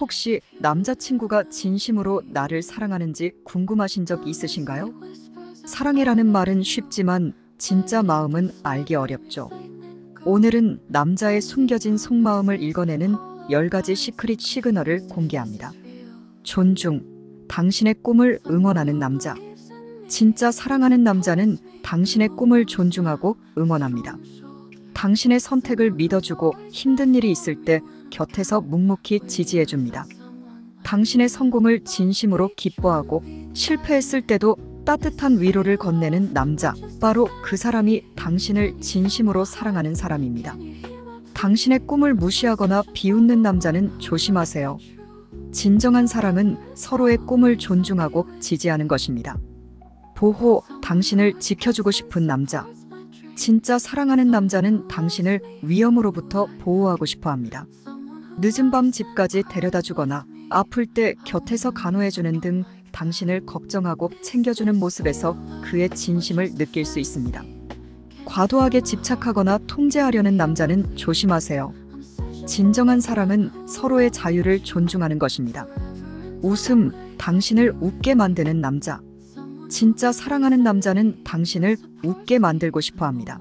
혹시 남자친구가 진심으로 나를 사랑하는지 궁금하신 적 있으신가요? 사랑해라는 말은 쉽지만 진짜 마음은 알기 어렵죠. 오늘은 남자의 숨겨진 속마음을 읽어내는 10가지 시크릿 시그널을 공개합니다. 존중, 당신의 꿈을 응원하는 남자. 진짜 사랑하는 남자는 당신의 꿈을 존중하고 응원합니다. 당신의 선택을 믿어주고 힘든 일이 있을 때 곁에서 묵묵히 지지해줍니다. 당신의 성공을 진심으로 기뻐하고 실패했을 때도 따뜻한 위로를 건네는 남자. 바로 그 사람이 당신을 진심으로 사랑하는 사람입니다. 당신의 꿈을 무시하거나 비웃는 남자는 조심하세요. 진정한 사랑은 서로의 꿈을 존중하고 지지하는 것입니다. 보호, 당신을 지켜주고 싶은 남자. 진짜 사랑하는 남자는 당신을 위험으로부터 보호하고 싶어 합니다. 늦은 밤 집까지 데려다 주거나 아플 때 곁에서 간호해주는 등 당신을 걱정하고 챙겨주는 모습에서 그의 진심을 느낄 수 있습니다. 과도하게 집착하거나 통제하려는 남자는 조심하세요. 진정한 사랑은 서로의 자유를 존중하는 것입니다. 웃음, 당신을 웃게 만드는 남자. 진짜 사랑하는 남자는 당신을 웃게 만들고 싶어 합니다.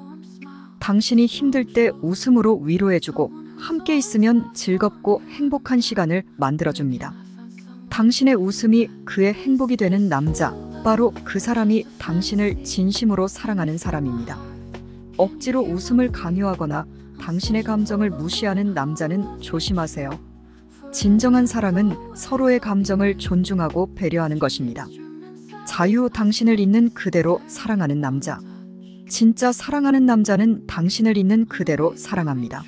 당신이 힘들 때 웃음으로 위로해주고 함께 있으면 즐겁고 행복한 시간을 만들어줍니다. 당신의 웃음이 그의 행복이 되는 남자, 바로 그 사람이 당신을 진심으로 사랑하는 사람입니다. 억지로 웃음을 강요하거나 당신의 감정을 무시하는 남자는 조심하세요. 진정한 사랑은 서로의 감정을 존중하고 배려하는 것입니다. 자유 당신을 있는 그대로 사랑하는 남자. 진짜 사랑하는 남자는 당신을 있는 그대로 사랑합니다.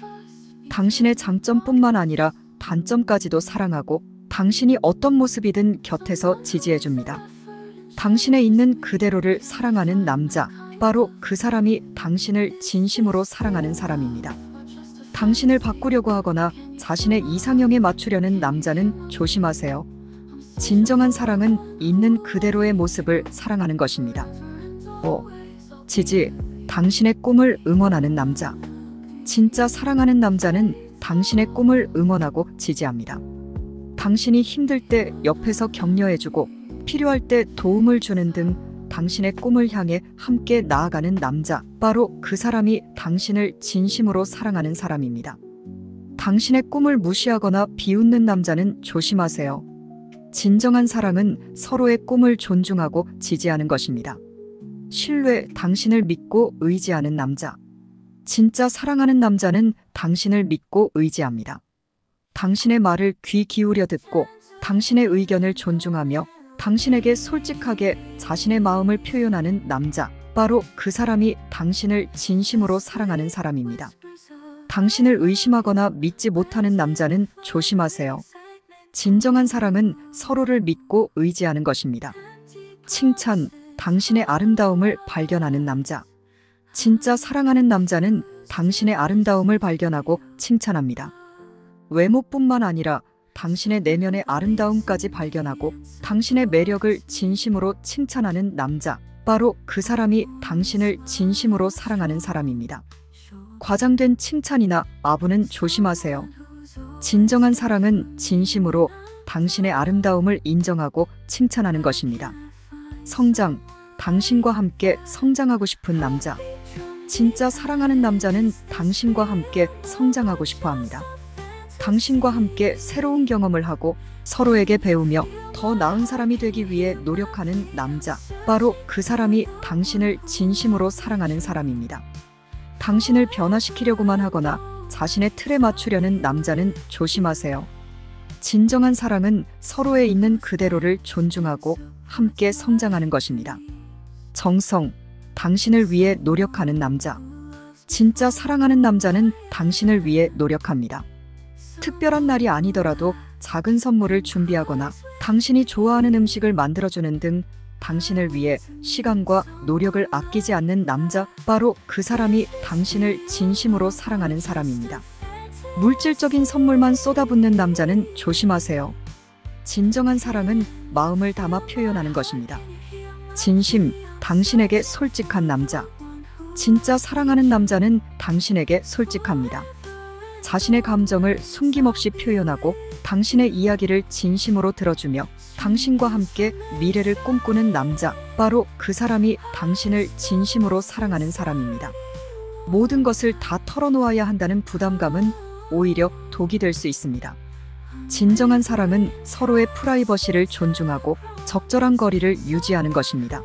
당신의 장점뿐만 아니라 단점까지도 사랑하고 당신이 어떤 모습이든 곁에서 지지해줍니다. 당신의 있는 그대로를 사랑하는 남자. 바로 그 사람이 당신을 진심으로 사랑하는 사람입니다. 당신을 바꾸려고 하거나 자신의 이상형에 맞추려는 남자는 조심하세요. 진정한 사랑은 있는 그대로의 모습을 사랑하는 것입니다. 5. 지지, 당신의 꿈을 응원하는 남자. 진짜 사랑하는 남자는 당신의 꿈을 응원하고 지지합니다. 당신이 힘들 때 옆에서 격려해주고 필요할 때 도움을 주는 등 당신의 꿈을 향해 함께 나아가는 남자. 바로 그 사람이 당신을 진심으로 사랑하는 사람입니다. 당신의 꿈을 무시하거나 비웃는 남자는 조심하세요. 진정한 사랑은 서로의 꿈을 존중하고 지지하는 것입니다. 신뢰, 당신을 믿고 의지하는 남자. 진짜 사랑하는 남자는 당신을 믿고 의지합니다. 당신의 말을 귀 기울여 듣고 당신의 의견을 존중하며 당신에게 솔직하게 자신의 마음을 표현하는 남자. 바로 그 사람이 당신을 진심으로 사랑하는 사람입니다. 당신을 의심하거나 믿지 못하는 남자는 조심하세요. 진정한 사랑은 서로를 믿고 의지하는 것입니다. 칭찬, 당신의 아름다움을 발견하는 남자. 진짜 사랑하는 남자는 당신의 아름다움을 발견하고 칭찬합니다. 외모뿐만 아니라 당신의 내면의 아름다움까지 발견하고 당신의 매력을 진심으로 칭찬하는 남자. 바로 그 사람이 당신을 진심으로 사랑하는 사람입니다. 과장된 칭찬이나 아부는 조심하세요. 진정한 사랑은 진심으로 당신의 아름다움을 인정하고 칭찬하는 것입니다. 성장, 당신과 함께 성장하고 싶은 남자. 진짜 사랑하는 남자는 당신과 함께 성장하고 싶어 합니다. 당신과 함께 새로운 경험을 하고 서로에게 배우며 더 나은 사람이 되기 위해 노력하는 남자. 바로 그 사람이 당신을 진심으로 사랑하는 사람입니다. 당신을 변화시키려고만 하거나 자신의 틀에 맞추려는 남자는 조심하세요. 진정한 사랑은 서로의 있는 그대로를 존중하고 함께 성장하는 것입니다. 정성, 당신을 위해 노력하는 남자. 진짜 사랑하는 남자는 당신을 위해 노력합니다. 특별한 날이 아니더라도 작은 선물을 준비하거나 당신이 좋아하는 음식을 만들어주는 등 당신을 위해 시간과 노력을 아끼지 않는 남자, 바로 그 사람이 당신을 진심으로 사랑하는 사람입니다. 물질적인 선물만 쏟아붓는 남자는 조심하세요. 진정한 사랑은 마음을 담아 표현하는 것입니다. 진심, 당신에게 솔직한 남자. 진짜 사랑하는 남자는 당신에게 솔직합니다. 자신의 감정을 숨김없이 표현하고 당신의 이야기를 진심으로 들어주며 당신과 함께 미래를 꿈꾸는 남자. 바로 그 사람이 당신을 진심으로 사랑하는 사람입니다. 모든 것을 다 털어놓아야 한다는 부담감은 오히려 독이 될 수 있습니다. 진정한 사랑은 서로의 프라이버시를 존중하고 적절한 거리를 유지하는 것입니다.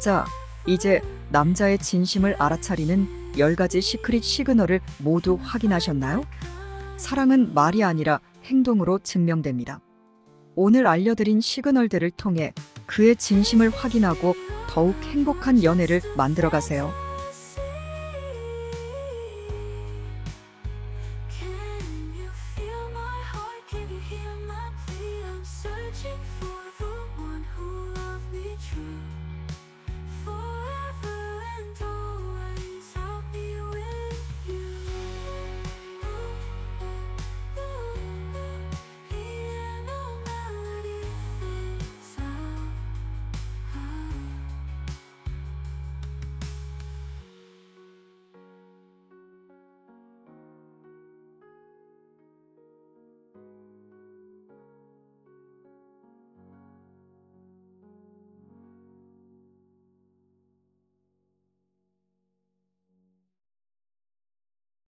자, 이제 남자의 진심을 알아차리는 10가지 시크릿 시그널을 모두 확인하셨나요? 사랑은 말이 아니라 행동으로 증명됩니다. 오늘 알려드린 시그널들을 통해 그의 진심을 확인하고 더욱 행복한 연애를 만들어 가세요.